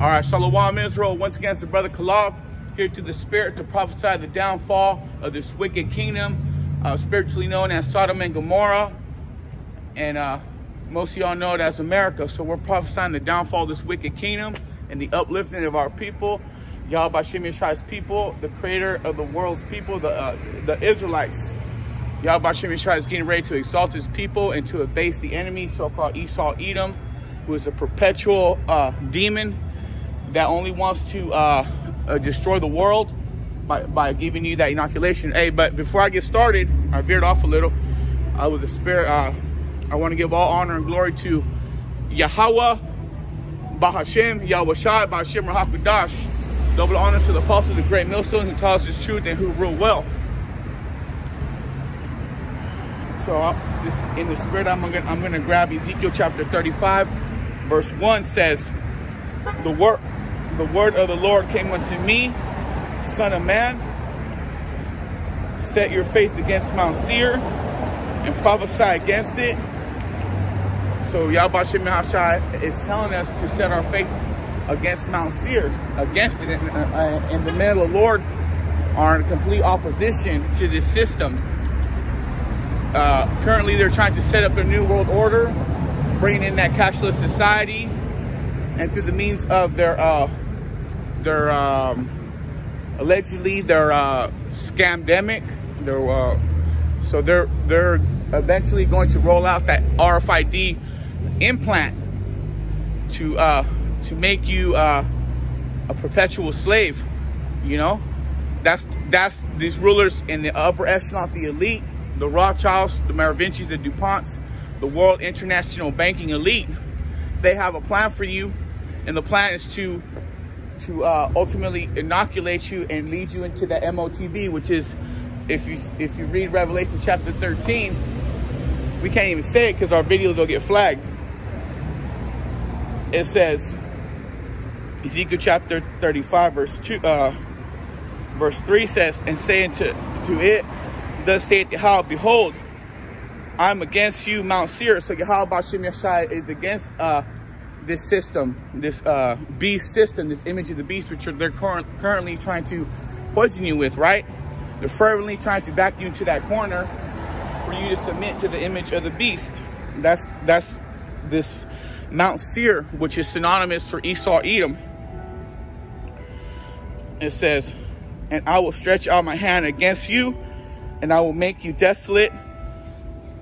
All right, Shalom Israel. Once again, it's the brother Kalab here to the spirit to prophesy the downfall of this wicked kingdom, uh, spiritually known as Sodom and Gomorrah. And uh, most of y'all know it as America. So we're prophesying the downfall of this wicked kingdom and the uplifting of our people. Yahweh Shem Yeshai's people, the creator of the world's people, the, uh, the Israelites. Yahweh Shem Yeshai is getting ready to exalt his people and to abase the enemy, so-called Esau Edom, who is a perpetual uh, demon that only wants to uh, uh, destroy the world by, by giving you that inoculation. Hey, but before I get started, I veered off a little. I was a spirit. Uh, I want to give all honor and glory to Yahweh, Bahashem, Yahweh Shai, Bahashem Rahakadash. Double honors to the apostle, the great millstone who taught us truth and who rule well. So uh, in the spirit, I'm gonna I'm gonna grab Ezekiel chapter 35, verse 1 says, the word the word of the Lord came unto me, son of man, set your face against Mount Seir and prophesy against it. So Yahweh Shemashai is telling us to set our face against Mount Seir, against it. And, uh, and the men of the Lord are in complete opposition to this system. Uh, currently, they're trying to set up their new world order, bringing in that cashless society, and through the means of their uh, their um, allegedly their uh, scamdemic. Their uh, so they're they're eventually going to roll out that RFID implant to uh, to make you uh, a perpetual slave. You know, that's that's these rulers in the upper echelon, the elite, the Rothschilds, the Maravincis, the DuPonts, the world international banking elite. They have a plan for you, and the plan is to to uh, ultimately inoculate you and lead you into the MOTB, which is, if you if you read Revelation chapter 13, we can't even say it because our videos will get flagged. It says, Ezekiel chapter 35, verse 2, uh, verse 3 says, and saying to, to it, thus saith Yahweh, behold, I'm against you, Mount Seir. So Yahweh Bashem is against uh, this system, this uh, beast system, this image of the beast, which they're current, currently trying to poison you with, right? They're fervently trying to back you into that corner for you to submit to the image of the beast. That's that's this Mount Seir, which is synonymous for Esau Edom. It says, and I will stretch out my hand against you, and I will make you desolate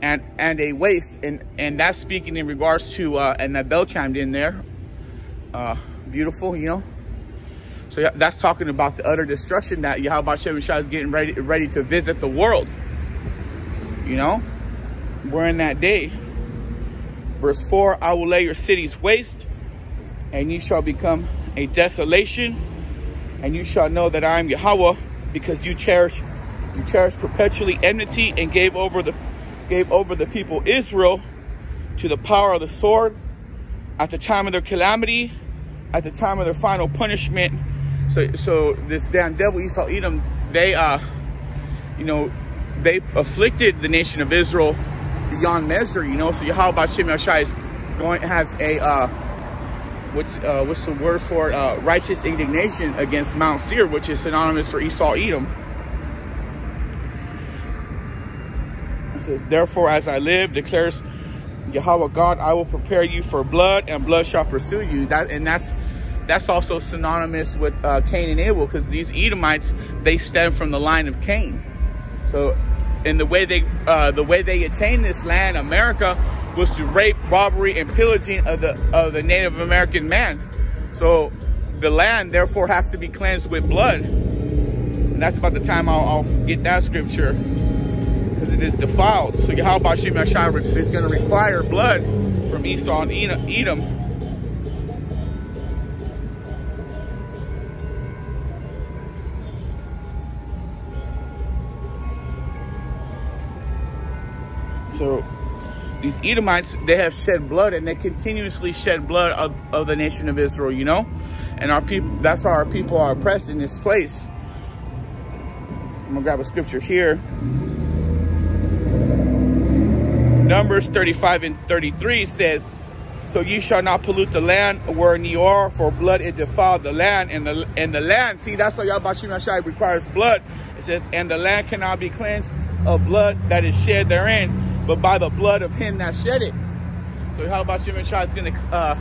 and and a waste and and that's speaking in regards to uh and that bell chimed in there. Uh beautiful you know? So yeah, that's talking about the utter destruction that Yahweh Shemashah is getting ready ready to visit the world. You know? We're in that day. Verse 4 I will lay your cities waste and you shall become a desolation and you shall know that I am Yahweh because you cherish you cherish perpetually enmity and gave over the gave over the people Israel to the power of the sword at the time of their calamity, at the time of their final punishment. So, so this damn devil Esau Edom, they, uh, you know, they afflicted the nation of Israel beyond measure, you know. So Yahweh Shem Yashai is going has a uh, what's uh, what's the word for uh, righteous indignation against Mount Seir, which is synonymous for Esau Edom. Says, Therefore, as I live, declares Yahweh God, I will prepare you for blood, and blood shall pursue you. That and that's that's also synonymous with uh, Cain and Abel, because these Edomites they stem from the line of Cain. So, in the way they uh, the way they attained this land, America, was to rape, robbery, and pillaging of the of the Native American man. So, the land therefore has to be cleansed with blood. And that's about the time I'll, I'll get that scripture it is defiled. So Yahweh Shem Yashai is going to require blood from Esau and Edom. So these Edomites, they have shed blood and they continuously shed blood of, of the nation of Israel, you know? And our people, that's how our people are oppressed in this place. I'm gonna grab a scripture here. Numbers 35 and 33 says, So you shall not pollute the land wherein you are, for blood it defiled the land. And the and the land, see, that's why Yahweh Shai requires blood. It says, and the land cannot be cleansed of blood that is shed therein, but by the blood of him that shed it. So Yahweh Shai is going to uh,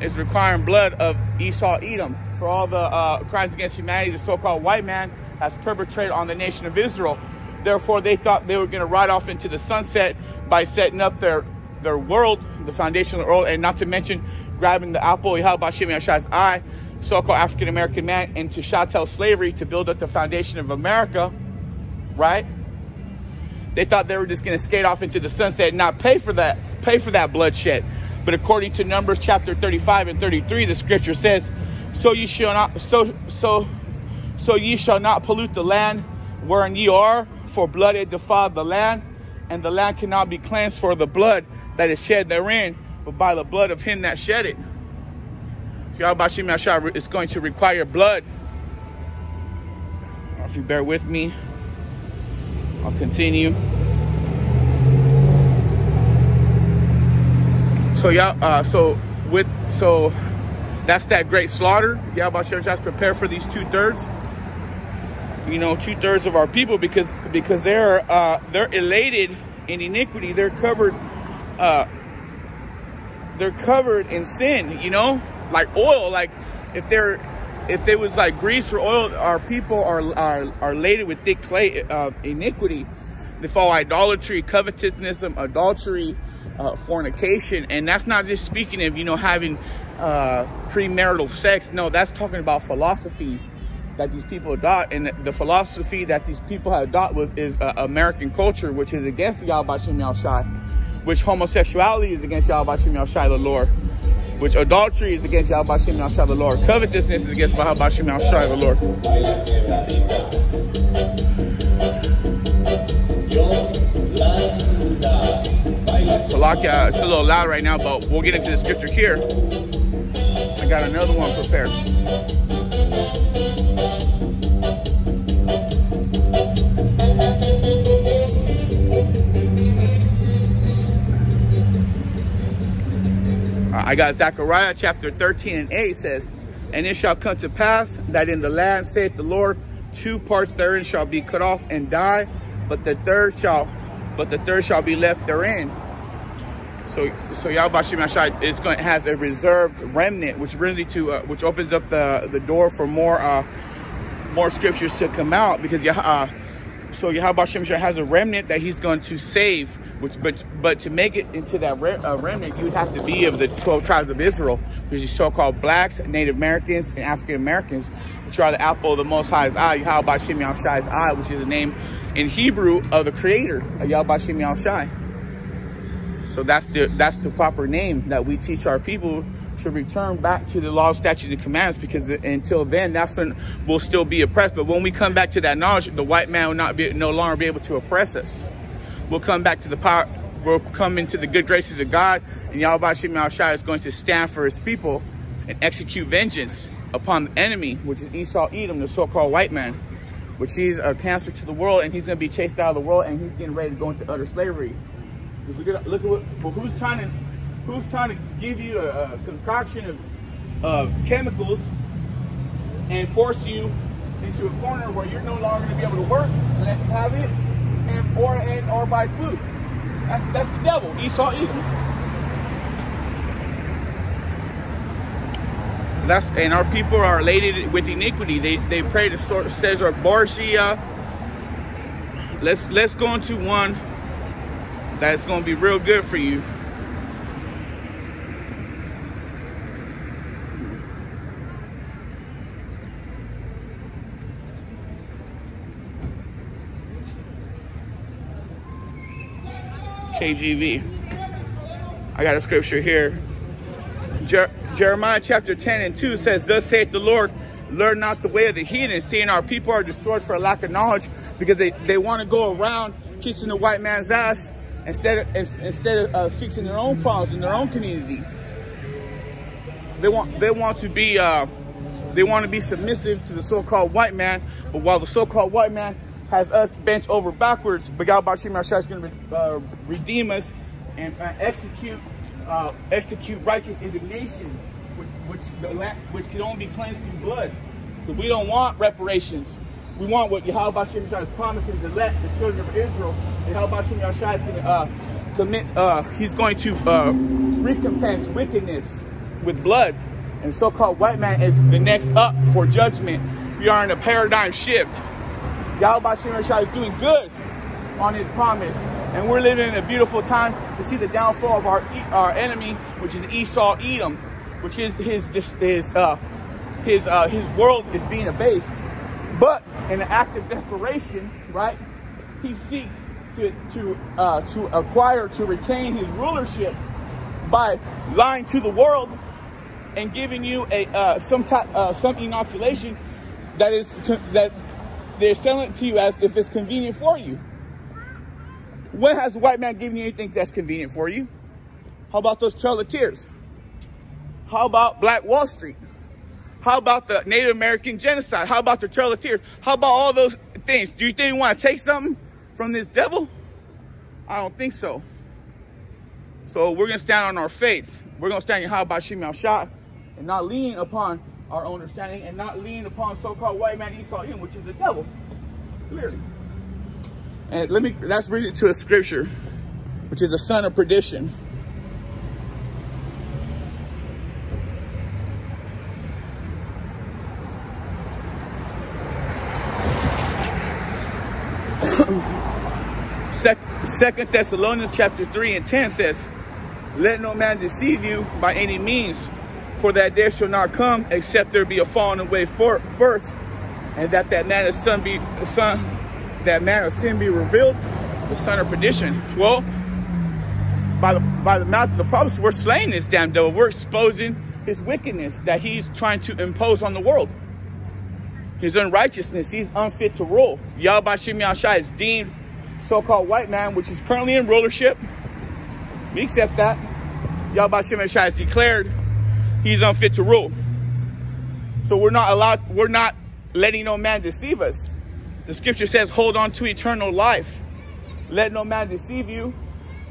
is requiring blood of Esau Edom for all the uh, crimes against humanity the so-called white man has perpetrated on the nation of Israel. Therefore, they thought they were going to ride off into the sunset by setting up their their world, the foundation of the world, and not to mention grabbing the apple Yahweh Shem Yashai's eye, so-called African-American man, into chattel slavery to build up the foundation of America, right? They thought they were just going to skate off into the sunset and not pay for that, pay for that bloodshed. But according to Numbers chapter 35 and 33, the scripture says, so you shall not, so, so, so ye shall not pollute the land wherein ye are, for blood it defiled the land, and the land cannot be cleansed for the blood that is shed therein, but by the blood of him that shed it. Is going to require blood. If you bear with me, I'll continue. So yeah, uh, so with so that's that great slaughter. Y'all Yahweh has prepare for these two thirds. You know, two thirds of our people because because they're uh, they're elated in iniquity. They're covered uh, they're covered in sin, you know, like oil. Like if they're, if there was like grease or oil, our people are are, are laden with thick clay of uh, iniquity. They fall idolatry, covetousness, adultery, uh, fornication, and that's not just speaking of you know having uh, premarital sex. No, that's talking about philosophy that these people adopt, and the philosophy that these people have adopted is uh, American culture, which is against Yahweh Shem Shai which homosexuality is against Yahweh Shem Shai the Lord, which adultery is against Yahweh Shem Shai the Lord, covetousness is against Yahweh Shem Shai the Lord. Salakia, it's a little loud right now, but we'll get into the scripture here. I got another one prepared. I got Zechariah chapter 13 and 8 says, And it shall come to pass that in the land, saith the Lord, two parts therein shall be cut off and die, but the third shall, but the third shall be left therein. So, so Yahweh Shemashai is going has a reserved remnant, which brings you to, uh, which opens up the the door for more, uh, more scriptures to come out because uh, so Shemashai has a remnant that He's going to save which, but but to make it into that re uh, remnant, you'd have to be of the 12 tribes of Israel, which is so-called blacks, Native Americans, and African Americans, which are the apple of the Most High's eye, Yahweh Shem Shai's eye, which is the name in Hebrew of the Creator, of Yahweh Shem Shai. So that's the that's the proper name that we teach our people to return back to the law, statutes, and commandments because until then, that's when we'll still be oppressed. But when we come back to that knowledge, the white man will not be no longer be able to oppress us we'll come back to the power, we'll come into the good graces of God, and Yahweh Shem Shai is going to stand for his people and execute vengeance upon the enemy, which is Esau Edom, the so-called white man, which he's a cancer to the world, and he's going to be chased out of the world, and he's getting ready to go into utter slavery. Look at, look at what, well, who's trying to, who's trying to give you a, a concoction of, of chemicals and force you into a corner where you're no longer going to be able to work unless you have it and or and or by food. That's that's the devil. Esau Edom. So that's and our people are elated with iniquity. They they pray to Caesar Borgia. Let's let's go into one that's gonna be real good for you. KJV. I got a scripture here. Jer Jeremiah chapter 10 and 2 says, Thus saith the Lord, learn not the way of the heathen, seeing our people are destroyed for a lack of knowledge because they, they want to go around kissing the white man's ass instead of, instead of uh, fixing their own problems in their own community. They want, they want to be, uh, they want to be submissive to the so-called white man, but while the so-called white man has us bent over backwards, but God Bashim is going to uh, redeem us and uh, execute uh, execute righteous indignation, which which, which can only be cleansed through blood. But we don't want reparations. We want what Yahweh Shem Yahshai promises to let the children of Israel. Yahweh Shem Yahshai is going to uh, commit, uh, he's going to uh, recompense wickedness with blood. And so-called white man is the next up for judgment. We are in a paradigm shift. Yahweh Shem is doing good on his promise. And we're living in a beautiful time to see the downfall of our our enemy, which is Esau Edom, which is his his uh, his uh, his world is being abased. But in an act of desperation, right, he seeks to to uh, to acquire to retain his rulership by lying to the world and giving you a uh, some type uh, some inoculation that is that they're selling it to you as if it's convenient for you. When has the white man given you anything that's convenient for you? How about those Trail Tears? How about Black Wall Street? How about the Native American genocide? How about the Trail of Tears? How about all those things? Do you think you want to take something from this devil? I don't think so. So we're going to stand on our faith. We're going to stand in how about Shimei Shot and not lean upon our understanding and not lean upon so-called white man Esau Edom, which is the devil. Clearly. And let me, let's read it to a scripture, which is a son of perdition. Second Thessalonians chapter 3 and 10 says, Let no man deceive you by any means, for that there shall not come except there be a falling away for, first, and that that man of son be son that man of sin be revealed, the son of perdition. Well, by the by the mouth of the prophets, we're slaying this damn devil. We're exposing his wickedness that he's trying to impose on the world. His unrighteousness, he's unfit to rule. Yahweh Shem Shai is deemed so-called white man, which is currently in rulership. We accept that. Yahweh Shem Shai has declared he's unfit to rule. So we're not allowed, we're not letting no man deceive us. The scripture says, hold on to eternal life. Let no man deceive you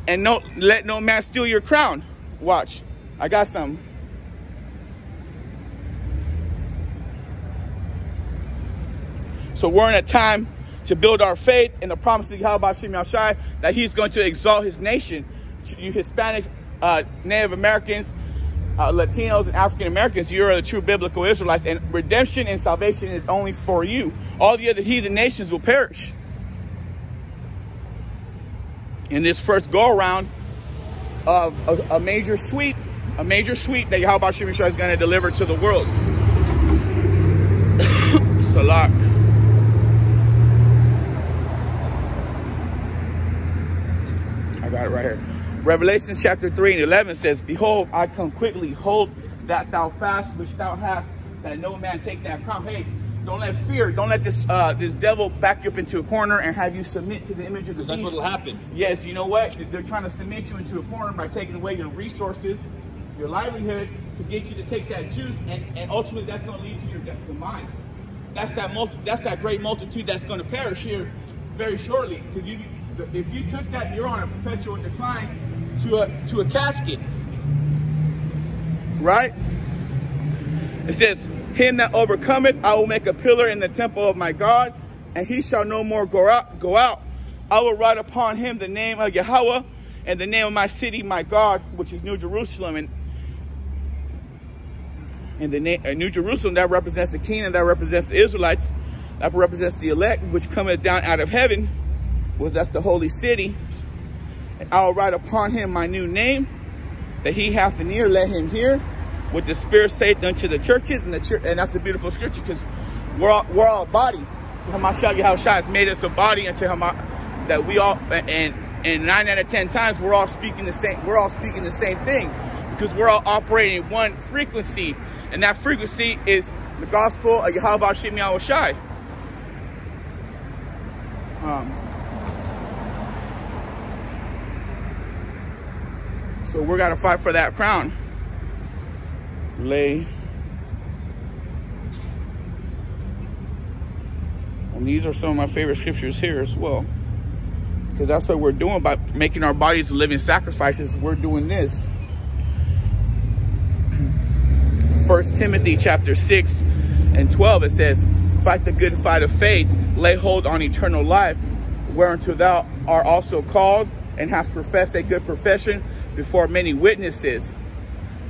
and no, let no man steal your crown. Watch, I got some. So we're in a time to build our faith in the promise of Yahweh Shem that he's going to exalt his nation. You Hispanic, uh, Native Americans, uh, Latinos, and African Americans, you are the true biblical Israelites, and redemption and salvation is only for you. All the other heathen nations will perish. In this first go around of a, a major sweep, a major sweep that Yahweh Shem is going to deliver to the world. Salak. I got it right here. Revelation chapter 3 and 11 says, Behold, I come quickly. Hold that thou fast which thou hast, that no man take that crown. Hey, don't let fear, don't let this uh, this devil back you up into a corner and have you submit to the image of the beast. That's what'll happen. Yes, you know what? They're trying to submit you into a corner by taking away your resources, your livelihood, to get you to take that juice, and, and ultimately that's going to lead to your demise. That's that multi, that's that great multitude that's going to perish here very shortly. Because you, if you took that, you're on a perpetual decline to a, to a casket. Right? It says, Him that overcometh, I will make a pillar in the temple of my God, and he shall no more go out. Go out. I will write upon him the name of Yahweh and the name of my city, my God, which is New Jerusalem. And, and the name, New Jerusalem, that represents the kingdom, that represents the Israelites, that represents the elect, which cometh down out of heaven, was that's the holy city. I will write upon him my new name, that he hath an ear, let him hear. What the Spirit saith unto the churches, and the church, and that's a beautiful scripture because we're all, we're all a body. Yahushua has made us a body unto him that we all and and nine out of ten times we're all speaking the same. We're all speaking the same thing because we're all operating one frequency, and that frequency is the gospel of Yahweh Shem Yahushai. Um, So we're gonna fight for that crown. Lay. And these are some of my favorite scriptures here as well. Because that's what we're doing by making our bodies living sacrifices. We're doing this. First Timothy chapter 6 and 12, it says, Fight the good fight of faith, lay hold on eternal life, whereunto thou art also called, and hast professed a good profession before many witnesses.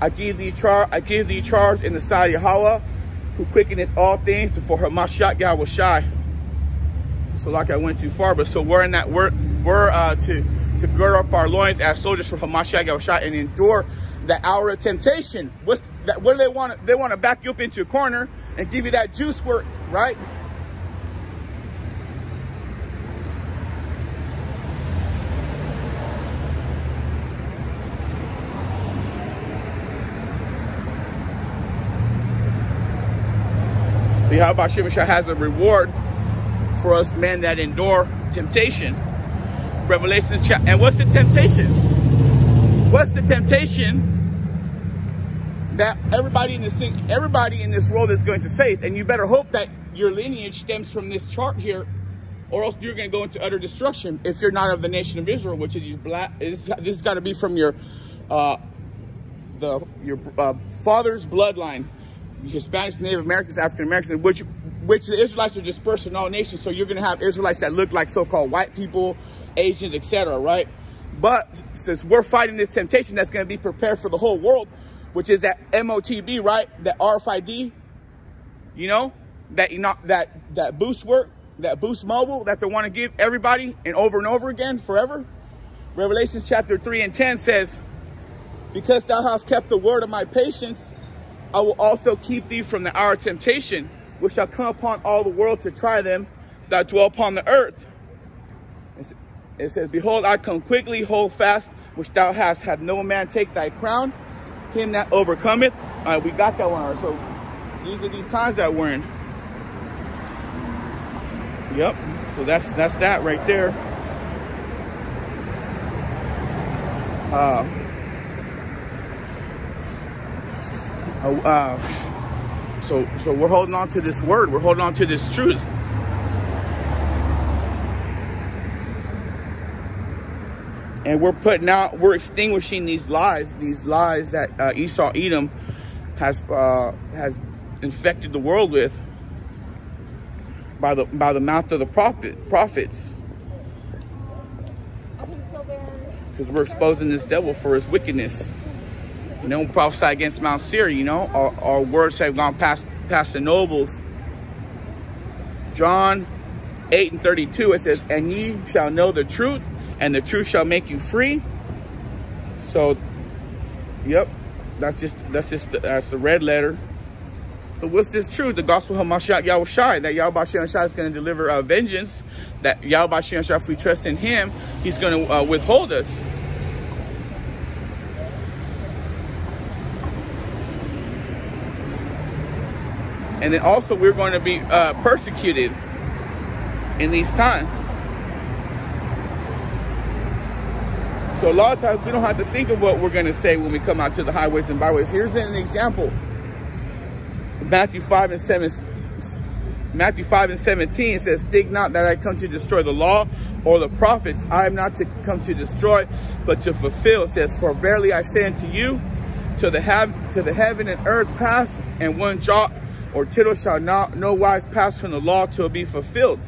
I give thee charge, I give thee charge in the sight of Yahweh, who quickeneth all things before her Mashiach Yahweh was So, so like I went too far, but so we're in that we're we're uh, to to gird up our loins as soldiers for Hamashiach Shai and endure the hour of temptation. What's that? What do they want? They want to back you up into a corner and give you that juice work, right? See how about Shemashah has a reward for us men that endure temptation. Revelation chapter. And what's the temptation? What's the temptation that everybody in this everybody in this world is going to face? And you better hope that your lineage stems from this chart here, or else you're going to go into utter destruction if you're not of the nation of Israel, which is black. This, this has got to be from your uh, the your uh, father's bloodline Hispanics, Native Americans, African Americans, which which the Israelites are dispersed in all nations. So you're going to have Israelites that look like so-called white people, Asians, etc. Right? But since we're fighting this temptation that's going to be prepared for the whole world, which is that MOTB, right? That RFID, you know, that you know that that boost work, that boost mobile that they want to give everybody and over and over again forever. Revelations chapter 3 and 10 says, Because thou hast kept the word of my patience, I will also keep thee from the hour of temptation, which shall come upon all the world to try them that dwell upon the earth. It says, Behold, I come quickly, hold fast, which thou hast, have no man take thy crown, him that overcometh. All right, we got that one. So these are these times that we're in. Yep. So that's that's that right there. Uh, Uh, uh, so, so we're holding on to this word. We're holding on to this truth. And we're putting out, we're extinguishing these lies, these lies that uh, Esau Edom has uh, has infected the world with by the by the mouth of the prophet prophets. Because we're exposing this devil for his wickedness you know, prophesy against Mount Seir, you know, our, our words have gone past, past the nobles. John 8 and 32, it says, and ye shall know the truth, and the truth shall make you free. So, yep, that's just, that's just, that's the red letter. So what's this truth? The gospel of Mashiach Yahweh Shai, that Yahweh Shai is going to deliver uh, vengeance, that Yahweh Shai, if we trust in him, he's going to uh, withhold us. And then also we're going to be uh, persecuted in these times. So a lot of times we don't have to think of what we're going to say when we come out to the highways and byways. Here's an example. Matthew 5 and 7, Matthew 5 and 17 says, Think not that I come to destroy the law or the prophets. I am not to come to destroy, but to fulfill. It says, For verily I say unto you, to the, to the heaven and earth pass, and one jot or tittle shall not no wise pass from the law till it be fulfilled.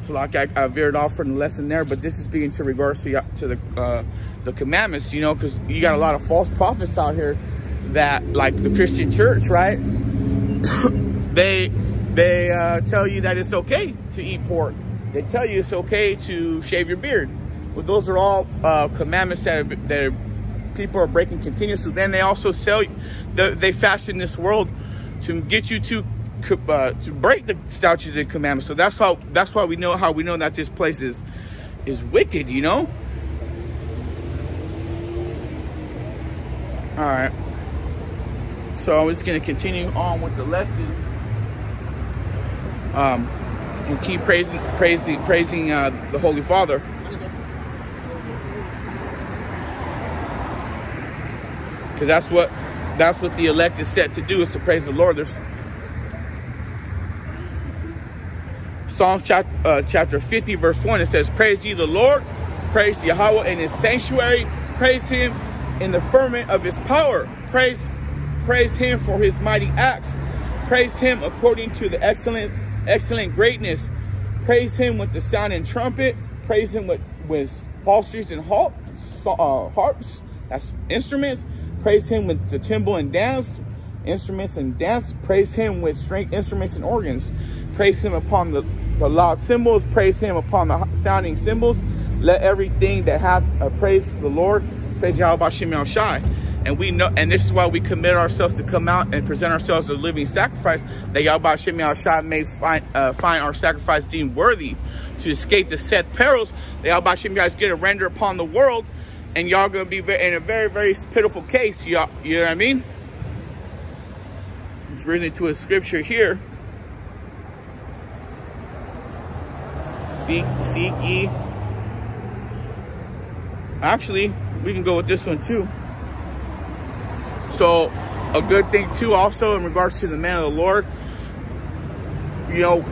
So like I, I veered off from the lesson there, but this is being to regards to, to the uh, the commandments, you know, because you got a lot of false prophets out here that, like the Christian church, right? they they uh, tell you that it's okay to eat pork. They tell you it's okay to shave your beard. Well, those are all uh, commandments that are, that are people are breaking continuously. Then they also sell, the, they fashion this world to get you to uh, to break the statutes and commandments. So that's how that's why we know how we know that this place is is wicked. You know. All right. So I'm just gonna continue on with the lesson. Um, and keep praising, praising, praising uh, the Holy Father. Because that's what that's what the elect is set to do is to praise the Lord. There's Psalms chapter, uh, chapter 50, verse 1, it says, Praise ye the Lord, praise Yahweh in his sanctuary, praise him in the firmament of his power. Praise, praise him for his mighty acts. Praise him according to the excellent, excellent greatness. Praise him with the sounding trumpet. Praise him with, with psalteries and harp, uh, harps. That's instruments. Praise him with the timbrel and dance, instruments and dance. Praise him with string instruments and organs. Praise him upon the, the loud cymbals. Praise him upon the sounding cymbals. Let everything that hath praise the Lord. Praise Yahweh Shem Shai. And we know, and this is why we commit ourselves to come out and present ourselves a living sacrifice, that Yahweh Shem Shai may find, uh, find our sacrifice deemed worthy to escape the set perils that Yahweh Shem guys get a render upon the world, and y'all gonna be in a very, very pitiful case. Y'all, you know what I mean? It's written into a scripture here. Seek, seek ye. Actually, we can go with this one too. So, a good thing too, also in regards to the man of the Lord, you know,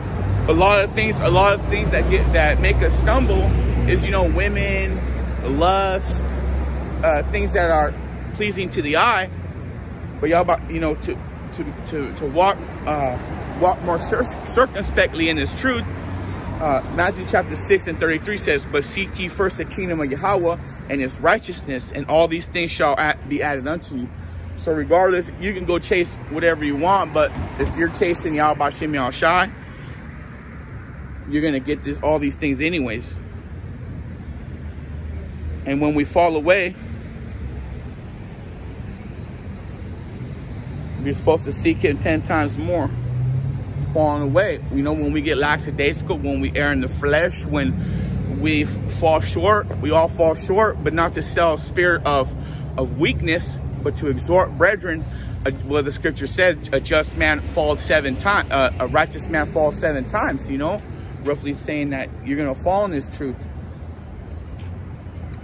a lot of things, a lot of things that get that make us stumble is, you know, women, lust, uh, things that are pleasing to the eye. But y'all, about you know, to to to to walk uh, walk more circumspectly in His truth. Uh, Matthew chapter 6 and 33 says, But seek ye first the kingdom of Yahweh and his righteousness, and all these things shall be added unto you. So regardless, you can go chase whatever you want, but if you're chasing Yahweh Shem Shai, you're to get this all these things anyways. And when we fall away, we're supposed to seek him 10 times more falling away. You know, when we get lackadaisical, when we err in the flesh, when we fall short, we all fall short, but not to sell spirit of, of weakness, but to exhort brethren, uh, well, the scripture says, a just man falls seven times, uh, a righteous man falls seven times, you know, roughly saying that you're going to fall in this truth.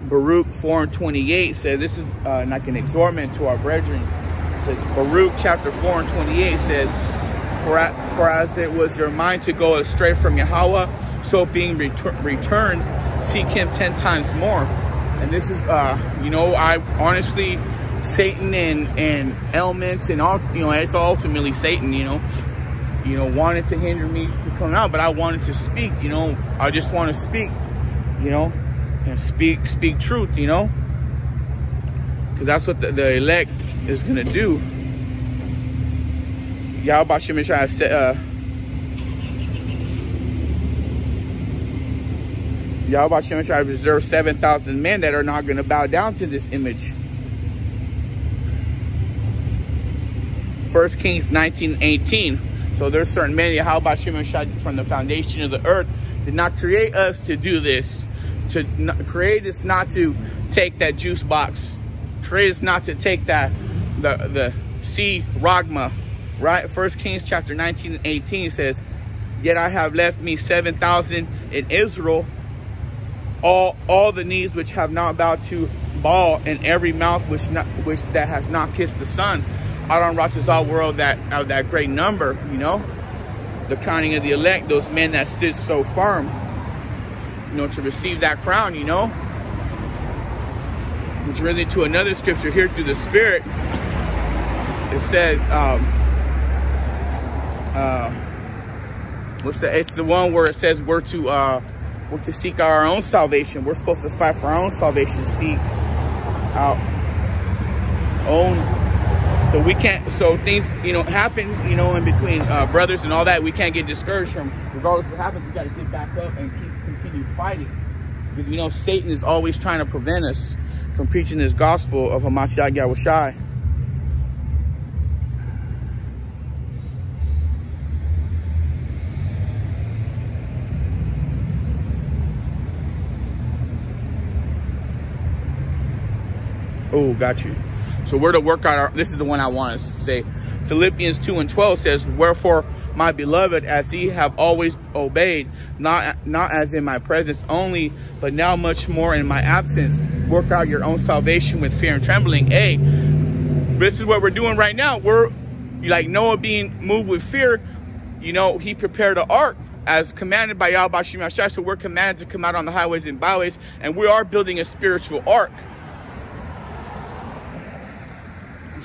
Baruch 4 and 28 says, this is uh, like an exhortment to our brethren. Baruch chapter 4 and 28 says, for, for as it was your mind to go astray from Yahweh, so being retur returned, seek him 10 times more. And this is, uh, you know, I honestly, Satan and, and elements and all, you know, it's ultimately Satan, you know, you know, wanted to hinder me to come out, but I wanted to speak, you know, I just want to speak, you know, and speak, speak truth, you know, because that's what the, the elect is going to do. Yahweh Shem is trying to set, uh, Yahweh Shem is trying to reserve 7,000 men that are not going to bow down to this image. First Kings 19, 18. So there's certain men, Yahweh Shem from the foundation of the earth did not create us to do this. To create us not to take that juice box. Us not to take that, the, the C ragma right? First Kings chapter 19 and 18 says, Yet I have left me 7,000 in Israel, all all the knees which have not bowed to Baal, and every mouth which not, which that has not kissed the Son. Out on all world that of that great number, you know, the counting of the elect, those men that stood so firm, you know, to receive that crown, you know. Which brings into another scripture here through the Spirit. It says, um, uh, what's the, it's the one where it says we're to, uh, we're to seek our own salvation. We're supposed to fight for our own salvation, seek our own. So we can't, so things, you know, happen, you know, in between uh, brothers and all that. We can't get discouraged from, regardless of what happens, we got to get back up and keep, continue fighting. Because we know Satan is always trying to prevent us from preaching this gospel of Hamashiach Yahushai. Oh, got you. So we're to work out our, this is the one I want to say. Philippians 2 and 12 says, Wherefore, my beloved, as ye have always obeyed, not, not as in my presence only, but now much more in my absence, work out your own salvation with fear and trembling. Hey, this is what we're doing right now. We're like Noah being moved with fear. You know, he prepared an ark as commanded by Yahweh Shem So we're commanded to come out on the highways and byways, and we are building a spiritual ark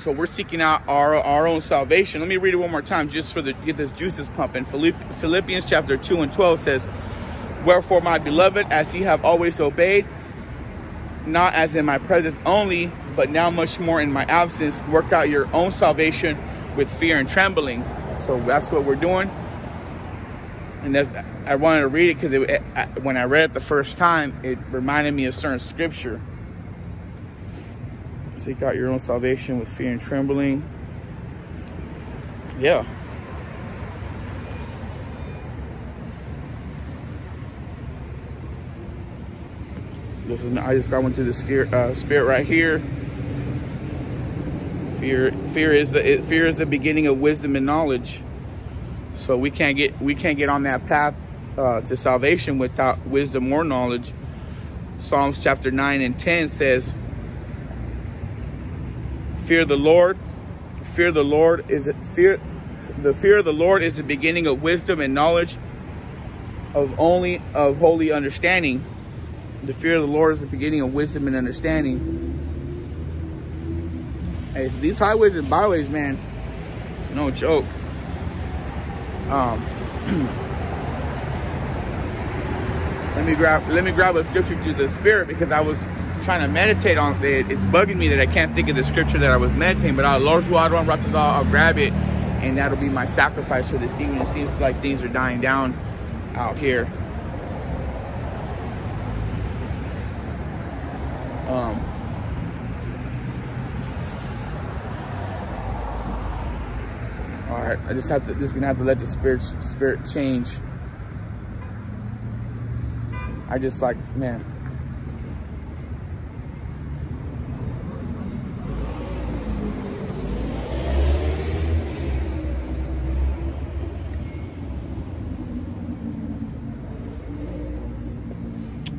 So we're seeking out our, our own salvation. Let me read it one more time just for the get this juices pumping. Philippians chapter 2 and 12 says, Wherefore, my beloved, as ye have always obeyed, not as in my presence only, but now much more in my absence, work out your own salvation with fear and trembling. So that's what we're doing. And that's, I wanted to read it because when I read it the first time, it reminded me of certain scripture. Seek out your own salvation with fear and trembling. Yeah. This is I just got into the spirit, uh, spirit right here. Fear, fear is the it, fear is the beginning of wisdom and knowledge. So we can't get we can't get on that path uh, to salvation without wisdom or knowledge. Psalms chapter 9 and 10 says, Fear the Lord. Fear the Lord is it fear the fear of the Lord is the beginning of wisdom and knowledge of only of holy understanding. The fear of the Lord is the beginning of wisdom and understanding. Hey, these highways and byways, man, no joke. Um, let me grab let me grab a scripture to the spirit because I was trying to meditate on it. It's bugging me that I can't think of the scripture that I was meditating, but I'll Lord's water on I'll, I'll grab it and that'll be my sacrifice for this evening. It seems like things are dying down out here. Um, all right, I just have to, just gonna have to let the spirit, spirit change. I just like, man,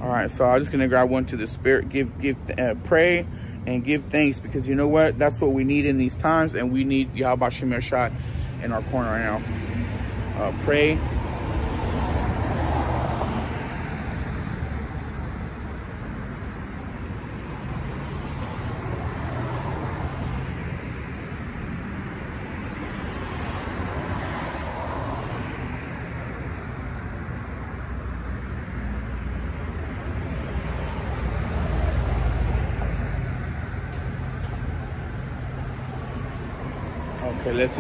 All right, so I'm just gonna grab one to the spirit, give, give, uh, pray and give thanks because you know what? That's what we need in these times and we need Yahweh Shemir Shot in our corner right now. Uh, pray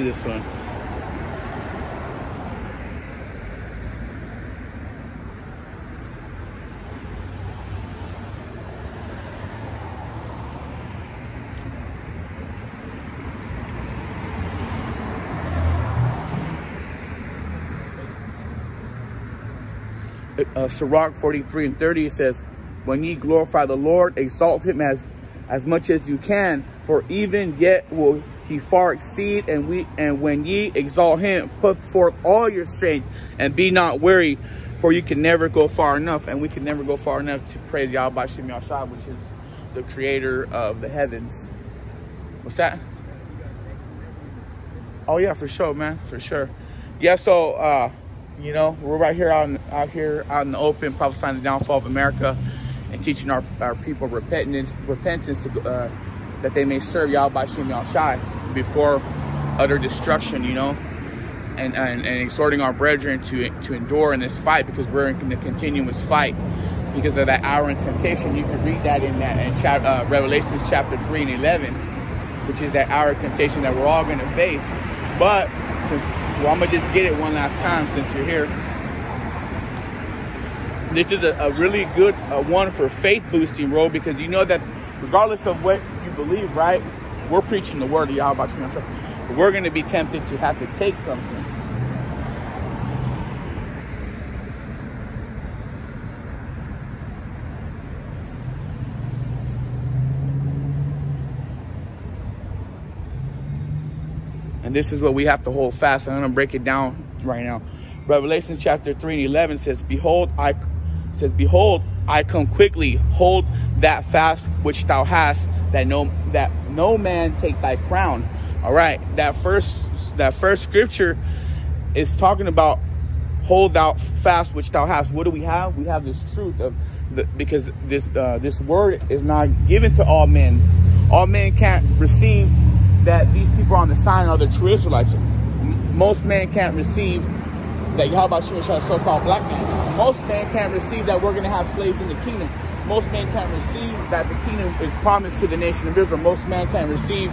This one. Uh, Sirach 43 and 30 says, When ye glorify the Lord, exalt him as, as much as you can, for even yet will he far exceed and we and when ye exalt him put forth all your strength and be not weary for you can never go far enough and we can never go far enough to praise Yahweh Shem Yahshua which is the creator of the heavens. What's that? Oh yeah for sure man for sure. Yeah so uh you know we're right here out, in, out here out in the open prophesying the downfall of America and teaching our, our people repentance repentance to uh that they may serve Yahweh by Shem Shai before utter destruction, you know, and, and, and exhorting our brethren to to endure in this fight because we're in the continuous fight because of that hour and temptation. You can read that in that in chapter, uh, Revelations chapter 3 and 11, which is that hour of temptation that we're all going to face. But since, well, I'm going to just get it one last time since you're here. This is a, a really good uh, one for faith boosting role because you know that regardless of what you believe, right? We're preaching the word of Yahweh we're going to be tempted to have to take something. And this is what we have to hold fast. I'm going to break it down right now. Revelation chapter 3 and 11 says, Behold, I says, Behold, I come quickly. Hold that fast which thou hast, that no that no man take thy crown. All right, that first that first scripture is talking about hold thou fast which thou hast. What do we have? We have this truth of the, because this uh, this word is not given to all men. All men can't receive that these people on the sign are the true Israelites. Most men can't receive that Yahweh is so-called black man. Most men can't receive that we're going to have slaves in the kingdom. Most men can't receive that the kingdom is promised to the nation of Israel. Most men can't receive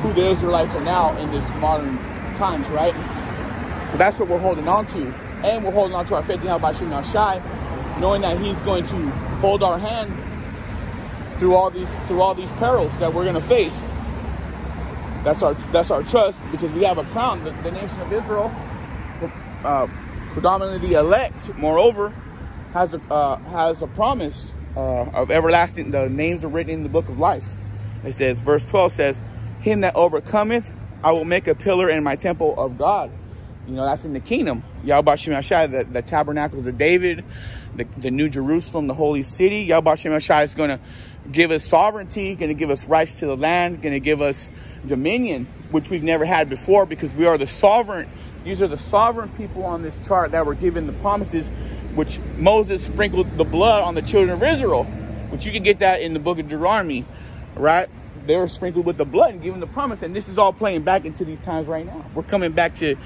who the Israelites are now in this modern times, right? So that's what we're holding on to. And we're holding on to our faith in Yahweh Shem Shai, knowing that he's going to hold our hand through all these through all these perils that we're going to face. That's our that's our trust because we have a crown. The, the nation of Israel, uh, predominantly the elect, moreover, has a uh, has a promise uh, of everlasting. The names are written in the book of life. It says, verse 12 says, "Him that overcometh, I will make a pillar in my temple of God." You know, that's in the kingdom. Yahweh Shem the, the tabernacles of David, the, the New Jerusalem, the holy city. Yahweh Shem is going to give us sovereignty, going to give us rights to the land, going to give us dominion, which we've never had before because we are the sovereign. These are the sovereign people on this chart that were given the promises, which Moses sprinkled the blood on the children of Israel, which you can get that in the book of Deuteronomy, right? They were sprinkled with the blood and given the promise. And this is all playing back into these times right now. We're coming back to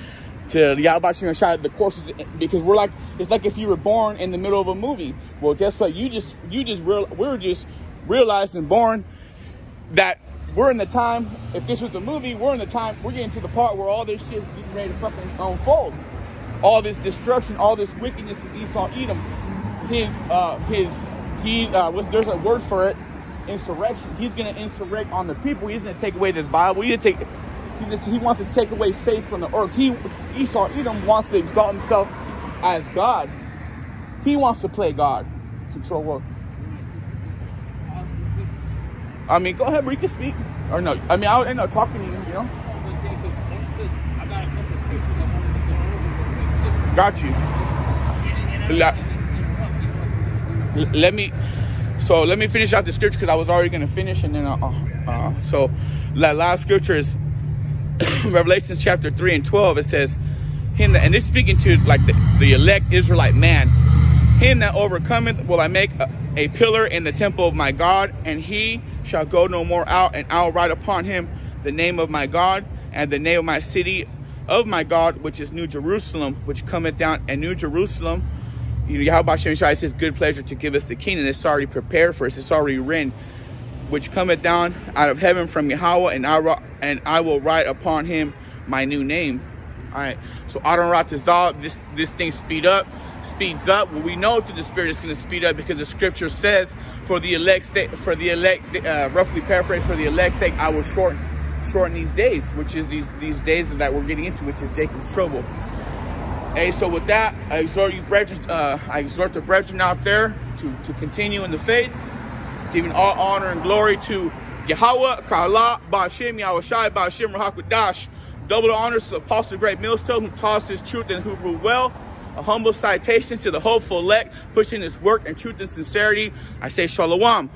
to the Yahweh shot the courses because we're like it's like if you were born in the middle of a movie. Well, guess what? You just you just real we're just realized and born that we're in the time, if this was a movie, we're in the time, we're getting to the part where all this shit is getting ready to fucking unfold. All this destruction, all this wickedness with Esau Edom, his, uh, his, he, uh, was, there's a word for it, insurrection. He's going to insurrect on the people. He's going to take away this Bible. He's going to take, he wants to take away faith from the earth. He, Esau Edom wants to exalt himself as God. He wants to play God, control world. I mean, go ahead, can speak. Or no, I mean, I'll end up talking to you, you know? Got you. Let, let me, so let me finish out the scripture because I was already going to finish and then, uh, uh, uh, so that last scripture is Revelations chapter 3 and 12. It says, him that, and this speaking to like the, the elect Israelite man, him that overcometh will I make a, a pillar in the temple of my God, and he shall go no more out, and I will write upon him the name of my God and the name of my city of my God, which is New Jerusalem, which cometh down, and New Jerusalem, you know, Yahweh Shem says, good pleasure to give us the kingdom. It's already prepared for us. It's already written, which cometh down out of heaven from Yahweh, and I, and I will write upon him my new name. All right, so Adon Ratazal, this, this thing speed up speeds up. Well, we know through the Spirit it's going to speed up because the Scripture says, "For the elect, for the elect, uh, roughly paraphrase, for the elect's sake, I will shorten, shorten these days," which is these these days that we're getting into, which is Jacob's trouble. Hey, so with that, I exhort you, brethren, uh, I exhort the brethren out there to to continue in the faith, giving all honor and glory to Yahweh, Kala, Ba'ashim, Yahweh Shai, Ba'ashim, Rahakadash. Double honors to Apostle Great Millstone, who taught his truth and who ruled well a humble citation to the hopeful elect, pushing his work and truth and sincerity. I say shalom.